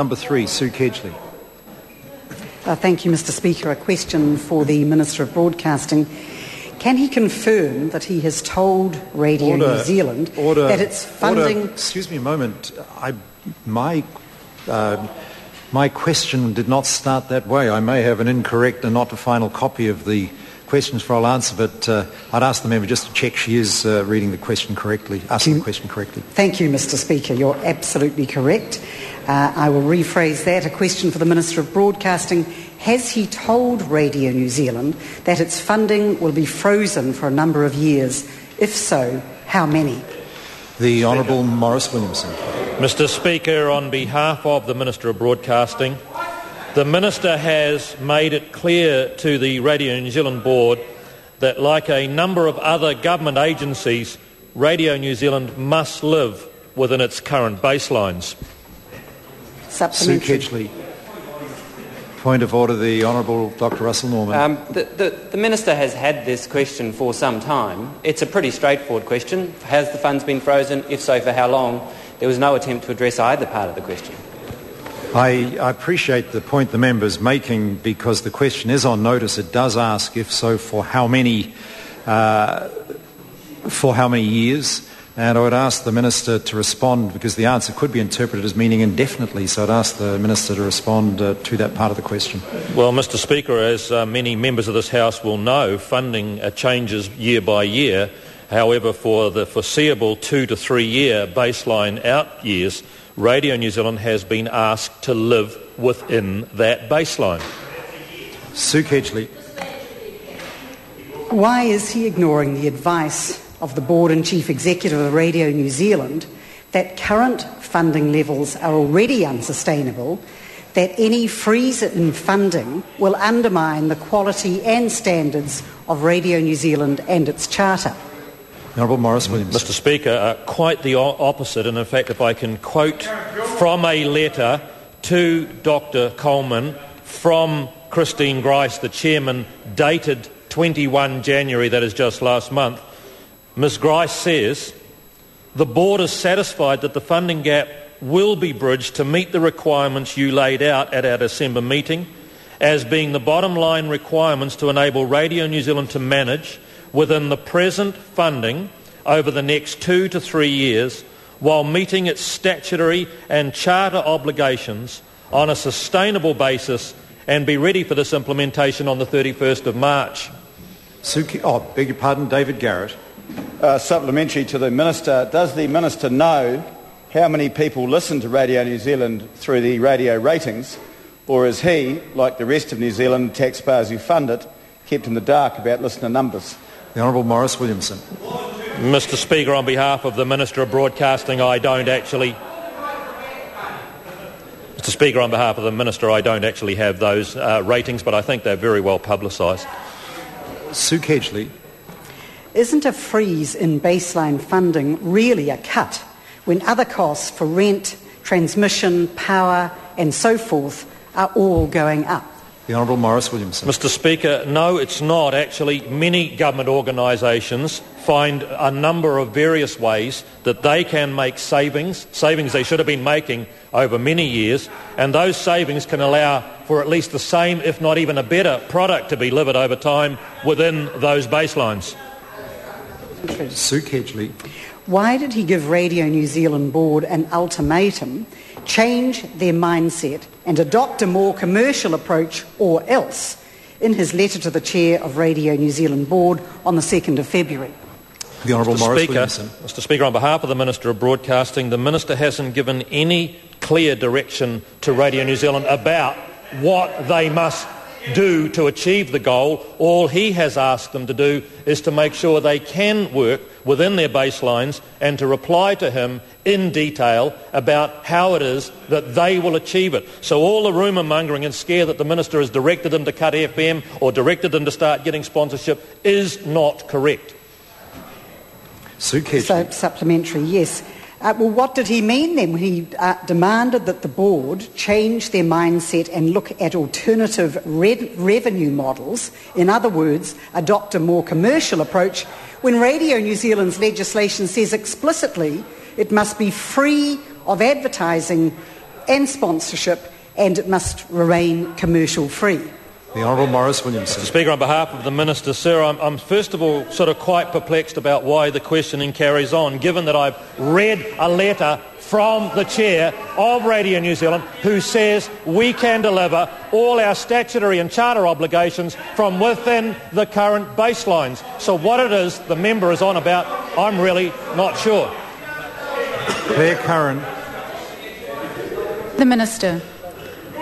Number three, Sue Kedgley. Uh, thank you, Mr. Speaker. A question for the Minister of Broadcasting. Can he confirm that he has told Radio Order. New Zealand Order. that its funding. Order. Excuse me a moment. I, my, uh, my question did not start that way. I may have an incorrect and not a final copy of the questions for I'll answer, but uh, I'd ask the member just to check she is uh, reading the question correctly, asking the question correctly. Thank you, Mr. Speaker. You're absolutely correct. Uh, I will rephrase that. A question for the Minister of Broadcasting. Has he told Radio New Zealand that its funding will be frozen for a number of years? If so, how many? The Honourable Maurice Williamson. Mr Speaker, on behalf of the Minister of Broadcasting, the Minister has made it clear to the Radio New Zealand Board that like a number of other government agencies, Radio New Zealand must live within its current baselines. Sue Supplementary. Kedgley. Point of order, the Honourable Dr Russel Norman. Um, the, the, the Minister has had this question for some time. It's a pretty straightforward question. Has the funds been frozen? If so, for how long? There was no attempt to address either part of the question. I, I appreciate the point the member is making because the question is on notice. It does ask, if so, for how many, uh, for how many years. And I would ask the minister to respond because the answer could be interpreted as meaning indefinitely. So I'd ask the minister to respond uh, to that part of the question. Well, Mr Speaker, as uh, many members of this House will know, funding uh, changes year by year. However, for the foreseeable two to three year baseline out years, Radio New Zealand has been asked to live within that baseline. Sue Kedgley. Why is he ignoring the advice of the Board and Chief Executive of Radio New Zealand that current funding levels are already unsustainable, that any freeze in funding will undermine the quality and standards of Radio New Zealand and its charter? Honourable Maurice Williamson. Mr Speaker, uh, quite the o- opposite. And in fact, if I can quote from a letter to Dr Coleman from Christine Grice, the chairman, dated 21 January, that is just last month, Ms Grice says, the board is satisfied that the funding gap will be bridged to meet the requirements you laid out at our December meeting as being the bottom line requirements to enable Radio New Zealand to manage within the present funding over the next two to three years while meeting its statutory and charter obligations on a sustainable basis and be ready for this implementation on the 31st of March. Sue Ke- oh, beg your pardon, David Garrett. Uh, supplementary to the Minister, does the Minister know how many people listen to Radio New Zealand through the radio ratings, or is he, like the rest of New Zealand taxpayers who fund it, kept in the dark about listener numbers? The Honourable Maurice Williamson. Mr Speaker, on behalf of the Minister of Broadcasting, I don't actually... Mr Speaker, on behalf of the Minister, I don't actually have those uh, ratings, but I think they're very well publicised. Sue Kedgley. Isn't a freeze in baseline funding really a cut when other costs for rent, transmission, power and so forth are all going up? The Honourable Maurice Williamson. Mr Speaker, no, it's not. Actually, many government organisations find a number of various ways that they can make savings, savings they should have been making over many years, and those savings can allow for at least the same, if not even a better, product to be delivered over time within those baselines. Sue Kedgley. Why did he give Radio New Zealand Board an ultimatum, change their mindset and adopt a more commercial approach or else in his letter to the chair of Radio New Zealand Board on the 2nd of February? The Honourable Mr. Maurice Speaker, Williamson. Mr. Speaker, on behalf of the Minister of Broadcasting, the Minister hasn't given any clear direction to Radio New Zealand about what they must do to achieve the goal. All he has asked them to do is to make sure they can work within their baselines and to reply to him in detail about how it is that they will achieve it. So all the rumour mongering and scare that the Minister has directed them to cut FM or directed them to start getting sponsorship is not correct. Sue Kedgley. So, supplementary, yes. Uh, well, what did he mean then when he uh, demanded that the board change their mindset and look at alternative re- revenue models? In other words, adopt a more commercial approach when Radio New Zealand's legislation says explicitly it must be free of advertising and sponsorship, and it must remain commercial free. The Honourable Maurice Williamson. Speaker, on behalf of the Minister, sir, I'm, I'm, first of all sort of quite perplexed about why the questioning carries on, given that I've read a letter from the chair of Radio New Zealand who says we can deliver all our statutory and charter obligations from within the current baselines. So what it is the member is on about, I'm really not sure. Clare Curran. The Minister.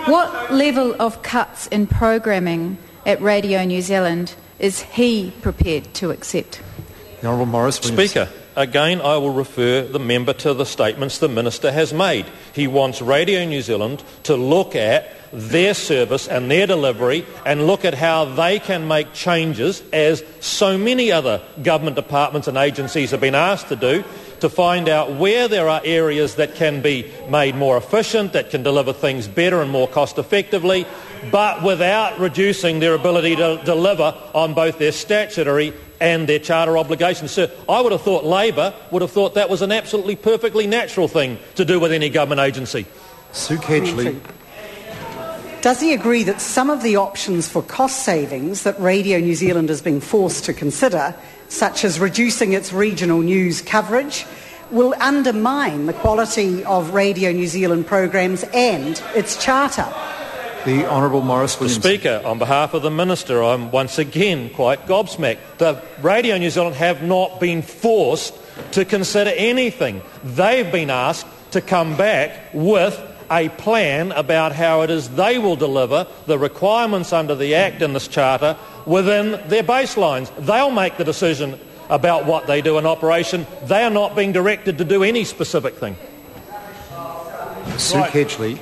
What level of cuts in programming at Radio New Zealand is he prepared to accept? The Honourable Maurice Williamson. Speaker, again I will refer the member to the statements the Minister has made. He wants Radio New Zealand to look at their service and their delivery and look at how they can make changes, as so many other government departments and agencies have been asked to do, to find out where there are areas that can be made more efficient, that can deliver things better and more cost effectively, but without reducing their ability to deliver on both their statutory and their charter obligations. So I would have thought Labor would have thought that was an absolutely perfectly natural thing to do with any government agency. Sue Kedgley. Does he agree that some of the options for cost savings that Radio New Zealand has been forced to consider, such as reducing its regional news coverage, will undermine the quality of Radio New Zealand programs and its charter? The Honourable Maurice Williamson. Speaker, on behalf of the Minister, I'm once again quite gobsmacked. The Radio New Zealand have not been forced to consider anything. They've been asked to come back with a plan about how it is they will deliver the requirements under the Act and this Charter within their baselines. They'll make the decision about what they do in operation. They are not being directed to do any specific thing. Sue Kedgley.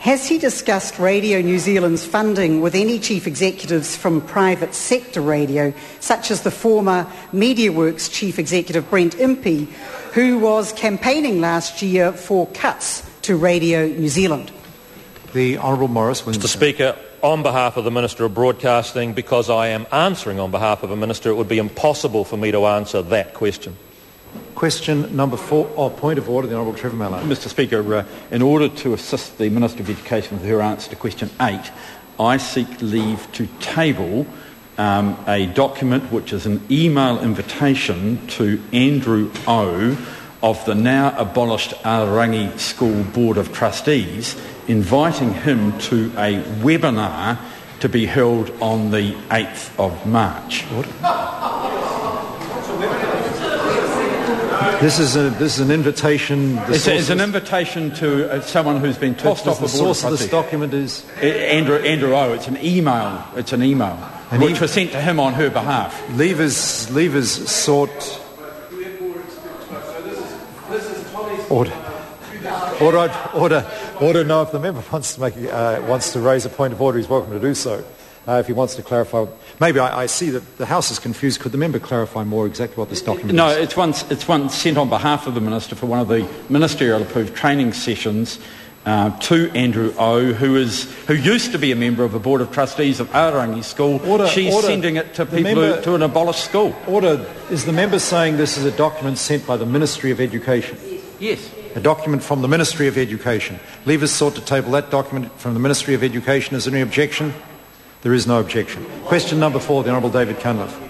Has he discussed Radio New Zealand's funding with any chief executives from private sector radio, such as the former MediaWorks chief executive Brent Impey, who was campaigning last year for cuts to Radio New Zealand? The Honourable Maurice Williamson. Mr Speaker, on behalf of the Minister of Broadcasting, because I am answering on behalf of a minister, it would be impossible for me to answer that question. Question number four, oh, point of order, the Honourable Trevor Mallard. Mr Speaker, uh, in order to assist the Minister of Education with her answer to question eight, I seek leave to table um, a document which is an email invitation to Andrew O of the now abolished Aorangi School Board of Trustees, inviting him to a webinar to be held on the 8th of March. This is, a, this is an invitation. It's, a- it's an invitation to uh, someone who's been tossed off the board source of this document is Andrew, Andrew O. It's an email. It's an email And which he- was sent to him on her behalf. Levers, Levers sought. Order. Order, order, order. No, if the member wants to make, uh, wants to raise a point of order, he's welcome to do so. Uh, if he wants to clarify, maybe I, I see that the House is confused. Could the member clarify more exactly what this document No, is? it's one, it's one sent on behalf of the Minister for one of the ministerial approved training sessions uh, to Andrew O, who, is, who used to be a member of the Board of Trustees of Aorangi School. Order, She's order. sending it to The people member- who, to an abolished school. Order. Is the member saying this is a document sent by the Ministry of Education? Yes. A document from the Ministry of Education. Levers sought to table that document from the Ministry of Education. Is there any objection? There is no objection. Question number four, the Honourable David Cunliffe.